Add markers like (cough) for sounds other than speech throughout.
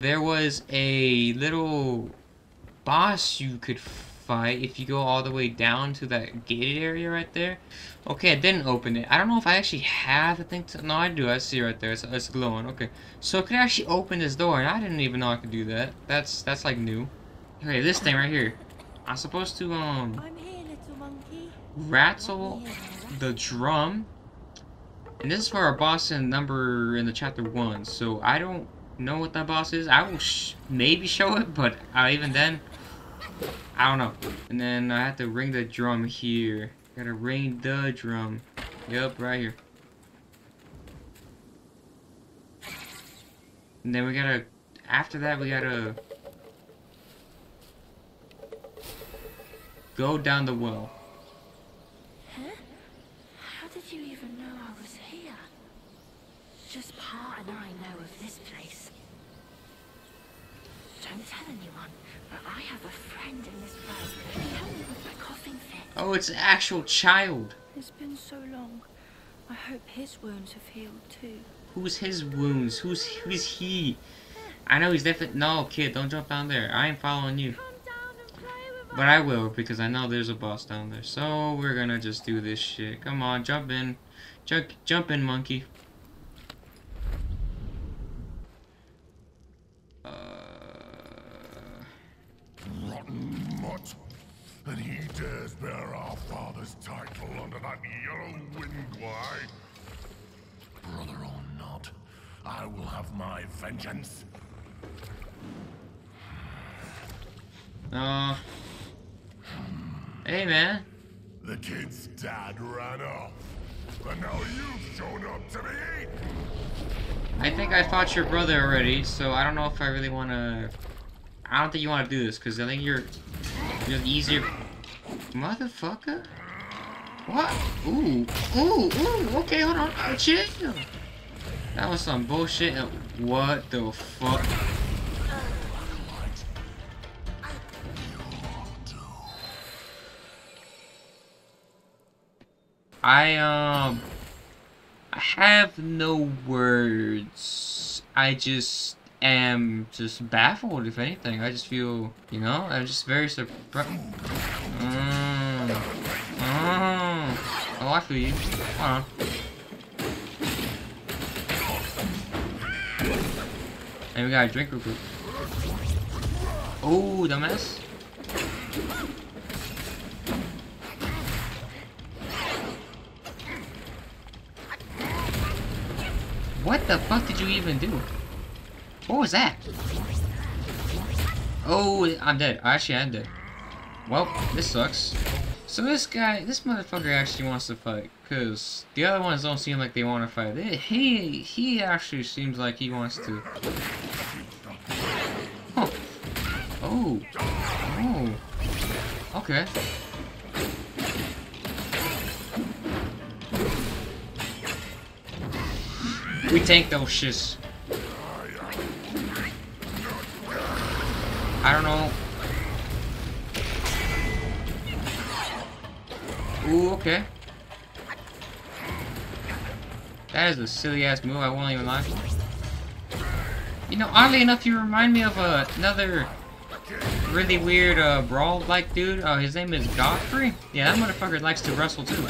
There was a little boss you could fight if you go all the way down to that gated area right there. Okay, I didn't open it. I don't know if I actually have the thing to... No, I do. I see right there. It's, it's glowing. Okay. So I could actually open this door, and I didn't even know I could do that. That's, that's like new. Okay, this thing right here. I'm supposed to, um... I'm here, little monkey. Rattle the drum. And this is for our boss in number in the chapter one. So I don't know what that boss is. I will sh maybe show it, but uh, even then, I don't know. And then I have to ring the drum here. Gotta ring the drum. Yep, right here. And then we gotta, after that, we gotta go down the well. Huh? How did you even know I was here? Just Pa and I know of this place. Don't tell anyone, but I have a friend in this world. He helped me with my coughing fit. Oh, it's an actual child. It's been so long. I hope his wounds have healed too. Who's his wounds? Who's who's he? I know he's definitely no kid. Don't jump down there. I ain't following you. Come down and play with But I will because I know there's a boss down there. So we're gonna just do this shit. Come on, jump in, jump, jump in, monkey. Uh, Rotten mutt. And he dares bear father's title under that yellow wind, why? Brother or not, I will have my vengeance. uh. Hey man, The kid's dad ran off. And now you've shown up to me. I think I fought your brother already, so I don't know if I really wanna. I don't think you wanna do this because I think you're you're the easier. Motherfucker. What? Ooh, ooh, ooh. Okay, hold on. Oh, chill. That was some bullshit. And What the fuck? I um I have no words. I just am just baffled if anything. I just feel, you know, I'm just very surprised. Mm. Oh, I you. On. And we got a drink real quick. Oh, dumbass. What the fuck did you even do? What was that? Oh, I'm dead. Actually, I'm dead. Well, this sucks. So this guy, this motherfucker actually wants to fight. Because the other ones don't seem like they want to fight. Eh, He, he actually seems like he wants to. Huh. Oh. Oh. Okay. We tank those shits. I don't know. Ooh, okay. That is a silly ass move, I won't even lie. You know, oddly enough, you remind me of uh, another really weird uh, brawl-like dude. Oh, his name is Godfrey? Yeah, that motherfucker likes to wrestle too.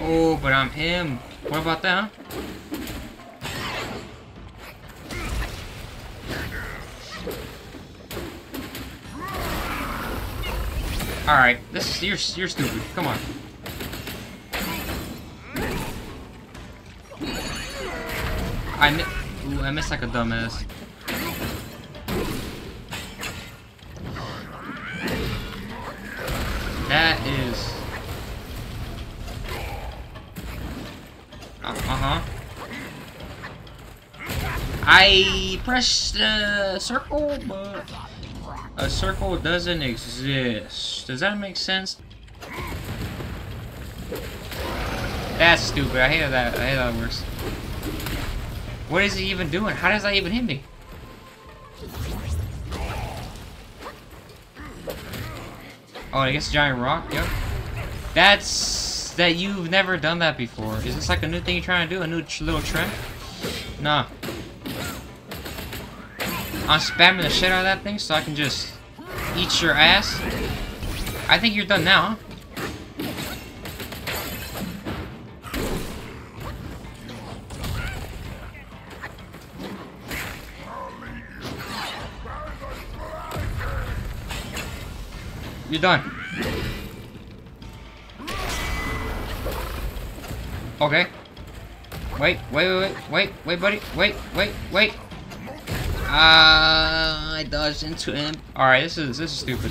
Oh, but I'm him. What about that, huh? Alright, this is, you're, you're stupid. Come on. I mi Ooh, I missed like a dumbass. That is... Uh, uh-huh. I pressed the circle, but a circle doesn't exist. Does that make sense? That's stupid. I hate that. I hate that works. What is he even doing? How does that even hit me? Oh, I guess giant rock. Yep. That's that you've never done that before. Is this like a new thing you're trying to do? A new little trend? Nah. I'm spamming the shit out of that thing so I can just eat your ass. I think you're done now? You're done. Okay. Wait, wait, wait, wait, wait, wait, buddy. Wait, wait, wait. Ah, I dodged into him. Alright, this is this is stupid.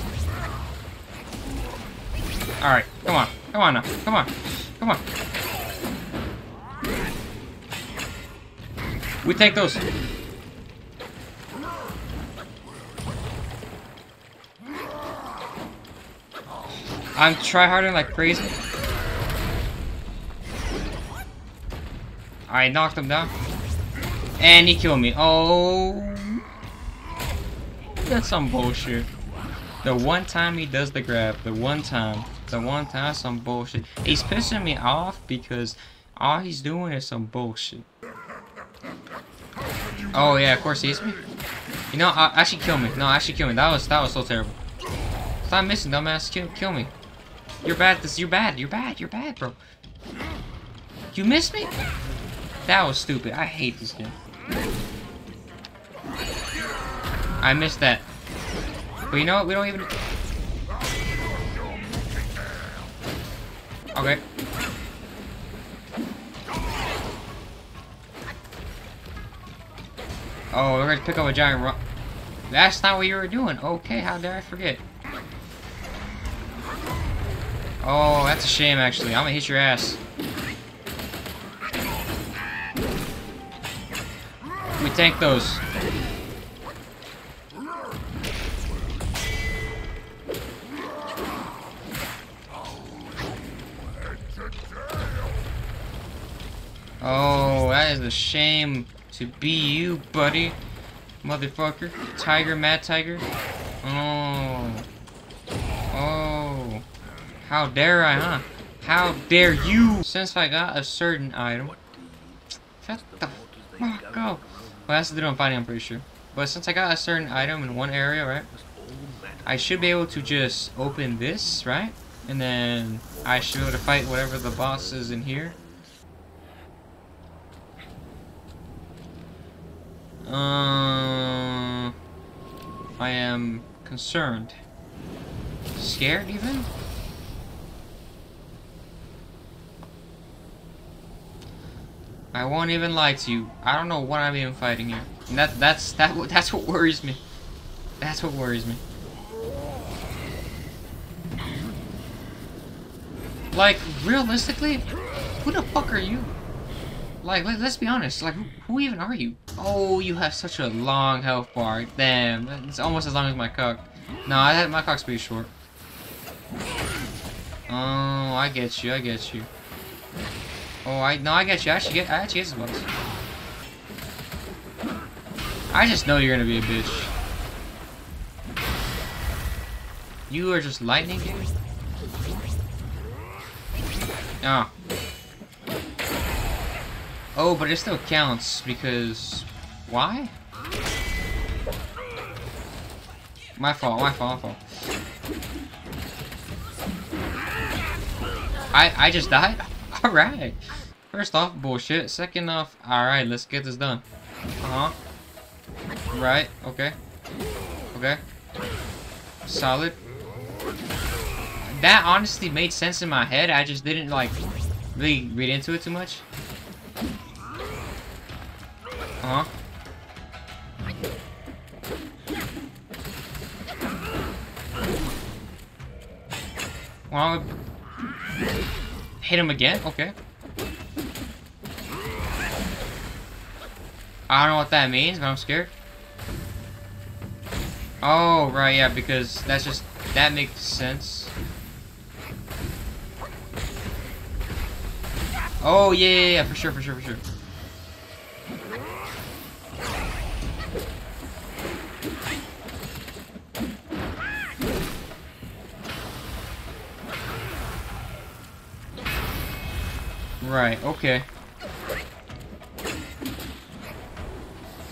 Alright, come on. Come on now. Come on. Come on. We take those. I'm tryharding like crazy. I knocked him down. And he killed me. Oh. That's some bullshit. The one time he does the grab, the one time, the one time, some bullshit. He's pissing me off because all he's doing is some bullshit. Oh yeah, of course he hits me. You know, uh, actually kill me. No, actually kill me. That was that was so terrible. Stop missing, dumbass. Kill, kill me. You're bad. This. You're bad. You're bad. You're bad, bro. You missed me. That was stupid. I hate this game. I missed that. But you know what? We don't even... Okay. Oh, we're gonna pick up a giant rock. That's not what you were doing. Okay, how dare I forget. Oh, that's a shame, actually. I'm gonna hit your ass. We tank those. That is a shame to be you, buddy. Motherfucker. Tiger, Mad Tiger. Oh. Oh. How dare I, huh? How dare you? Since I got a certain item. Shut the fuck up. Well, that's the do fighting, I'm pretty sure. But since I got a certain item in one area, right? I should be able to just open this, right? And then I should be able to fight whatever the boss is in here. Uh, I am concerned. Scared, even? I won't even lie to you. I don't know what I'm even fighting here. And that that's that (laughs) that's what worries me. That's what worries me. Like realistically, who the fuck are you? Like let, us be honest. Like who, who even are you? Oh, you have such a long health bar. Damn, it's almost as long as my cock. No, I my cock's pretty short. Oh, I get you. I get you. Oh, I no, I get you. I actually get. I actually get bugs. I just know you're gonna be a bitch. You are just lightning, dude. Oh. Oh, but it still counts because why? My fault. My fault. My fault. I I just died. (laughs) Alright. First off, bullshit. Second off, alright, let's get this done. Uh-huh. Right, okay. Okay. Solid. That honestly made sense in my head. I just didn't, like, really read into it too much. Uh-huh. Well, hit him again? Okay. I don't know what that means, but I'm scared. Oh, right, yeah, because that's just, that makes sense. Oh, yeah, yeah, yeah, for sure, for sure, for sure. Right, okay.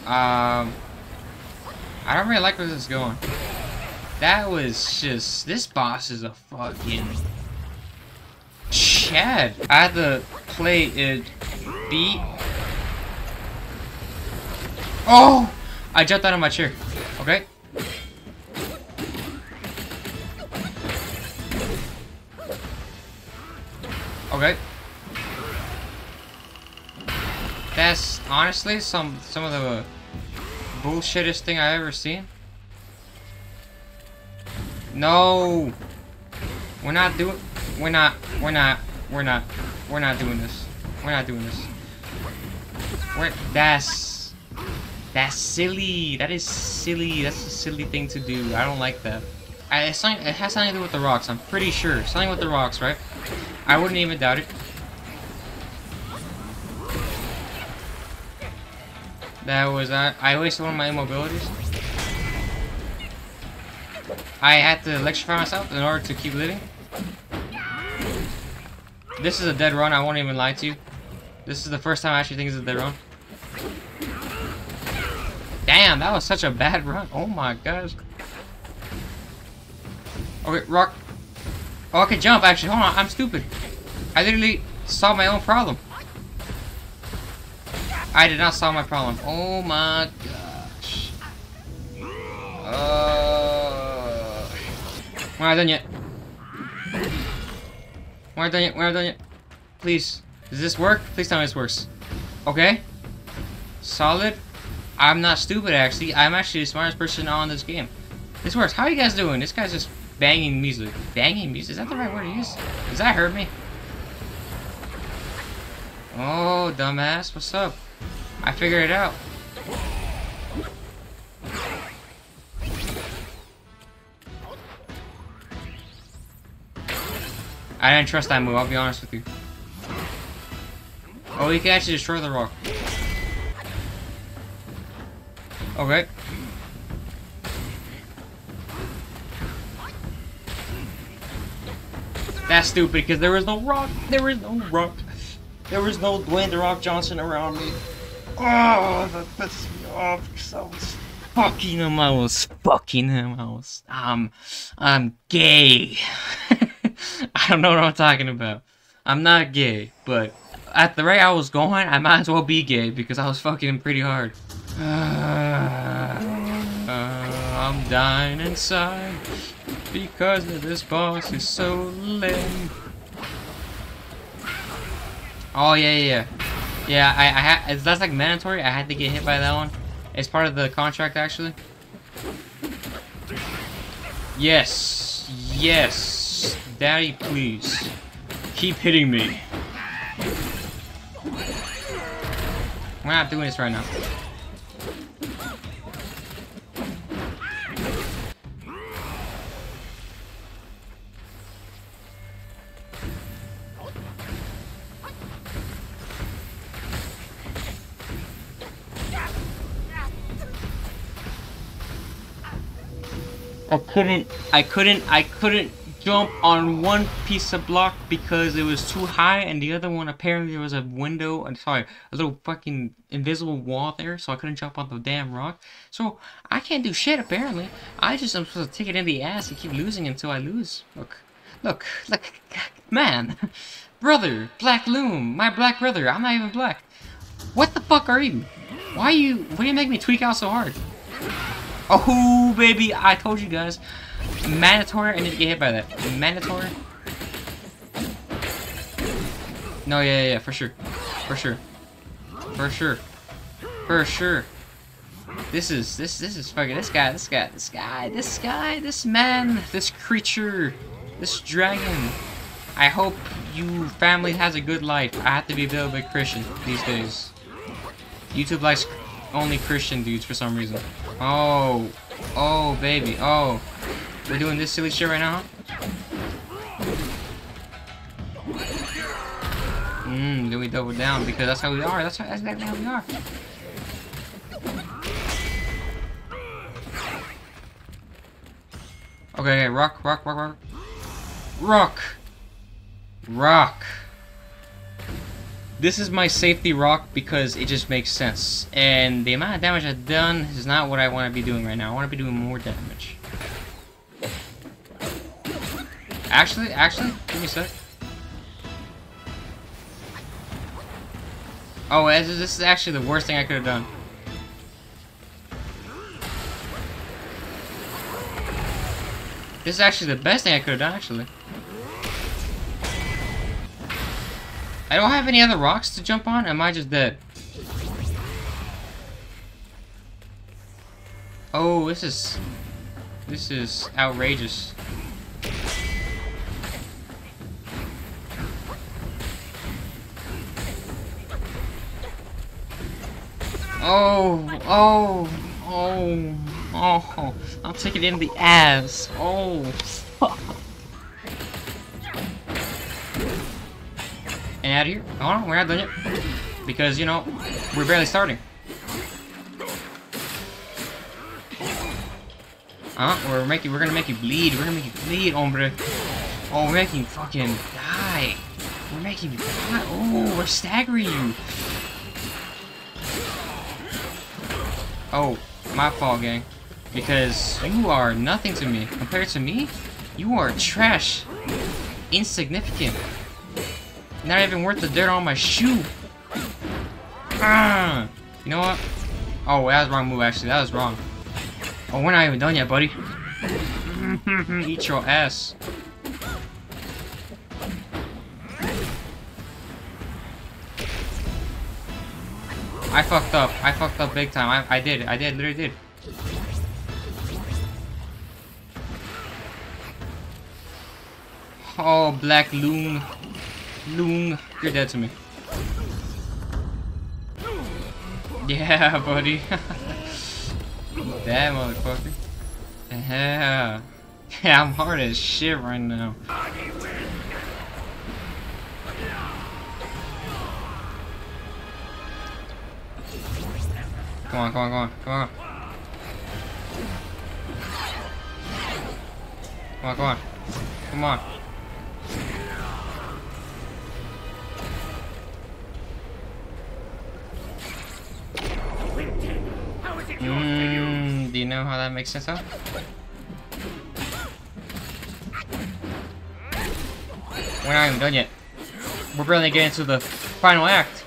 Um, I don't really like where this is going. That was just, this boss is a fucking Chad. I had to play it beat. Oh! I jumped out of my chair. Okay. Okay. That's honestly some some of the bullshittest thing I've ever seen. No. We're not doing we're not we're not we're not we're not doing this. We're not doing this. We're that's that's silly. That is silly. That's a silly thing to do. I don't like that. I, it has something to do with the rocks. I'm pretty sure. Something with the rocks, right? I wouldn't even doubt it. That was uh, I wasted one of my immobilities. I had to electrify myself in order to keep living. This is a dead run, I won't even lie to you. This is the first time I actually think it's a dead run. Damn, that was such a bad (laughs) run. Oh my gosh. Okay, rock. Oh, I can jump, actually. Hold on, I'm stupid. I literally solved my own problem. I did not solve my problem. Oh my gosh. Uh, we're not done yet. We're not done yet. We're not done yet. Please. Does this work? Please tell me this works. Okay. Solid. I'm not stupid, actually. I'm actually the smartest person on this game. This works. How are you guys doing? This guy's just banging music. Banging music? Is that the right word to use? Does that hurt me? Oh, dumbass. What's up? I figured it out. I didn't trust that move, I'll be honest with you. Oh, he can actually destroy the rock. Okay. That's stupid, because there was no rock. There was no rock. There was no Dwayne The Rock Johnson around me. Oh, that pissed me off because I was fucking him. I was fucking him. I was, I'm. I'm gay. (laughs) I don't know what I'm talking about. I'm not gay, but at the rate I was going, I might as well be gay because I was fucking him pretty hard. Uh, (sighs) uh, I'm dying inside because this boss is so lame. Oh yeah, yeah, yeah. I, I had. That's like mandatory. I had to get hit by that one. It's part of the contract, actually. Yes, yes, Daddy, please, keep hitting me. We're not doing this right now. I couldn't, I couldn't, I couldn't jump on one piece of block because it was too high and the other one apparently there was a window, and sorry, a little fucking invisible wall there so I couldn't jump on the damn rock. So I can't do shit apparently. I just am supposed to take it in the ass and keep losing until I lose. Look, look, look, man, (laughs) brother, Black Loom, my black brother, I'm not even black. What the fuck are you? Why are you, why do you make me tweak out so hard? Oh, baby, I told you guys. Mandatory, I need to get hit by that. Mandatory. No, yeah, yeah, yeah, for sure. For sure. For sure. For sure. This is, this, this is fucking, this guy, this guy, this guy, this guy, this man, this creature, this dragon. I hope you family has a good life. I have to be a little bit Christian these days. YouTube likes only Christian dudes for some reason. Oh. Oh, baby. Oh. We're doing this silly shit right now? Mmm, then we double down because that's how we are. That's, how, that's exactly how we are. Okay, okay, rock, rock, rock, rock. Rock! Rock! This is my safety rock because it just makes sense. And the amount of damage I've done is not what I want to be doing right now. I want to be doing more damage. Actually, actually, give me a sec. Oh, this is, actually the worst thing I could have done. This is actually the best thing I could have done, actually. I don't have any other rocks to jump on? Am I just dead? Oh, this is... This is outrageous. Oh, oh, oh, oh, I'll take it in the ass. Oh, fuck. (laughs) out of here. Oh, we're not done yet. Because, you know, we're barely starting. Uh, we're making, we're gonna make you bleed. We're gonna make you bleed, hombre. Oh, we're making you fucking die. We're making you die. Oh, we're staggering you. Oh, my fault, gang. Because you are nothing to me. Compared to me, you are trash. Insignificant. Not even worth the dirt on my shoe. Ah, you know what? Oh, that was wrong move, actually. That was wrong. Oh, we're not even done yet, buddy. (laughs) Eat your ass. I fucked up. I fucked up big time. I, I did. I did. Literally did. Oh, Black Loon. Loon. You're dead to me. Yeah, (laughs) buddy. that motherfucker. Yeah. (laughs) Yeah, I'm hard as shit right now. Come on, come on, come on, come on. Come on, come on. Come on. Mm, do you know how that makes sense, huh? We're not even done yet. We're barely getting to the final act.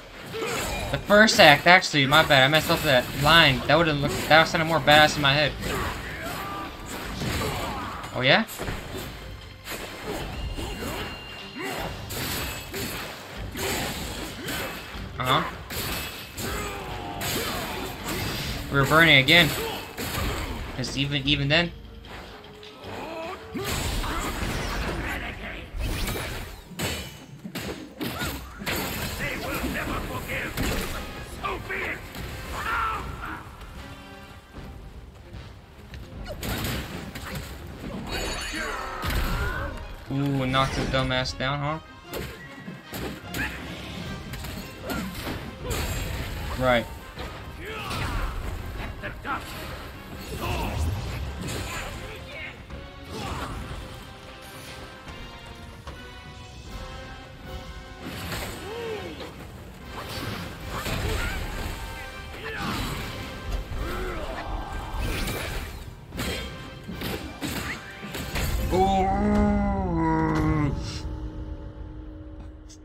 The first act, actually, my bad. I messed up that line. That would have looked. That sounded more badass in my head. Oh yeah. Uh We're burning again. Cause even even then. Ooh, knocked his dumbass down, huh? Right.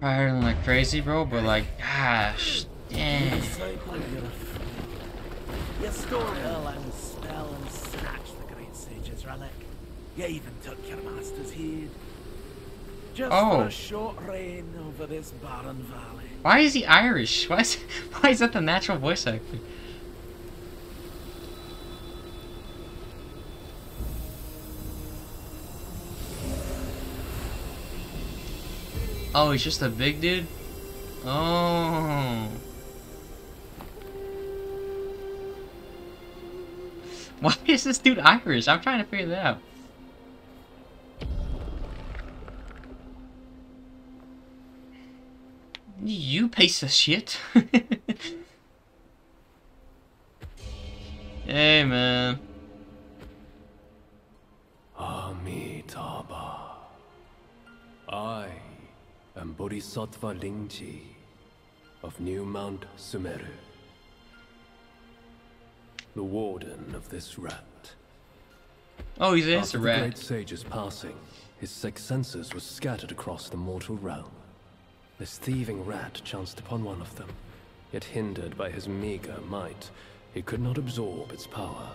Firing like crazy, bro, but like, gosh, dang. You stole Earl and spell and snatched the great sage's relic. You even took your master's heed. Just Oh. for a short reign over this barren valley. Why is he Irish? (laughs) Why is, why is that the natural voice actor? Oh, he's just a big dude? Oh. Why is this dude Irish? I'm trying to figure that out. You piece of shit. (laughs) hey, man. Amitabha. I am Bodhisattva Lingji. of New Mount Sumeru. The warden of this rat. Oh, he's After the rat. great sage's passing, his six senses were scattered across the mortal realm. This thieving rat chanced upon one of them, yet hindered by his meager might, he could not absorb its power.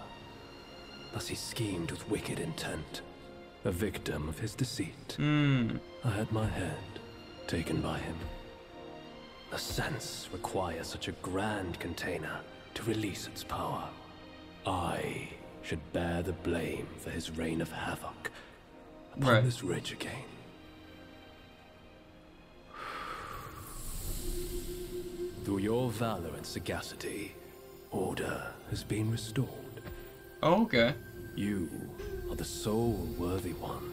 Thus he schemed with wicked intent, a victim of his deceit. Hmm. I had my head taken by him. The sense requires such a grand container to release its power. I should bear the blame for his reign of havoc upon Right. this ridge again. Through your valor and sagacity, order has been restored. Oh, okay. You are the sole worthy one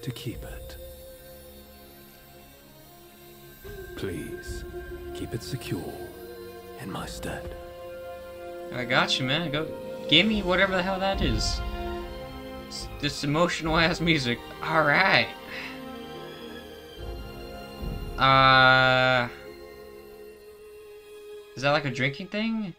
to keep it. Please, keep it secure in my stead. I got you, man. Go, give me whatever the hell that is. It's this emotional ass music. All right. Uh, is that like a drinking thing?